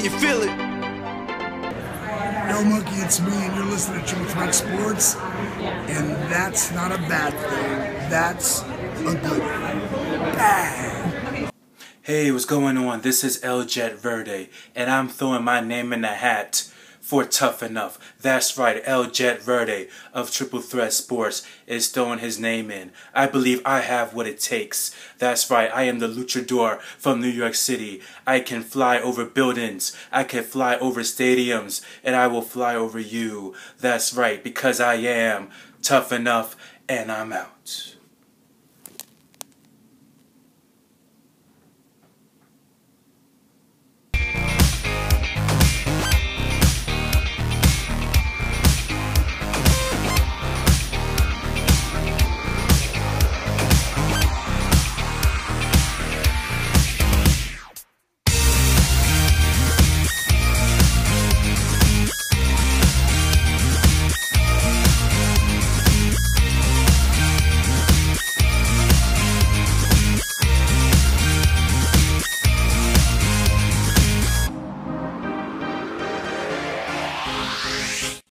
Can you feel it? Yo, Monkey, it's me, and you're listening to Triple Threat Sports. And that's not a bad thing. That's a good thing. Hey, what's going on? This is El Jet Verde, and I'm throwing my name in the hat for Tough Enough. That's right, El Jet Verde of Triple Threat Sports is throwing his name in. I believe I have what it takes. That's right, I am the luchador from New York City. I can fly over buildings, I can fly over stadiums, and I will fly over you. That's right, because I am tough enough, and I'm out.